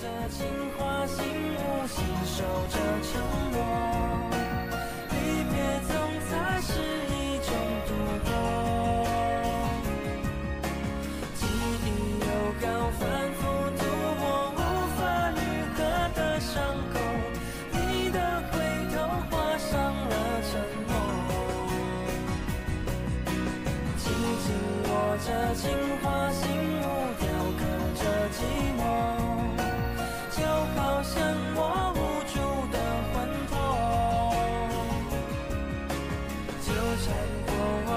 着情话，心无心守着承诺，离别总在是一种独活，记忆又高反复涂抹无法愈合的伤口，你的回头画上了沉默，紧紧握着情话，心无。我无助的魂魄，纠缠过往。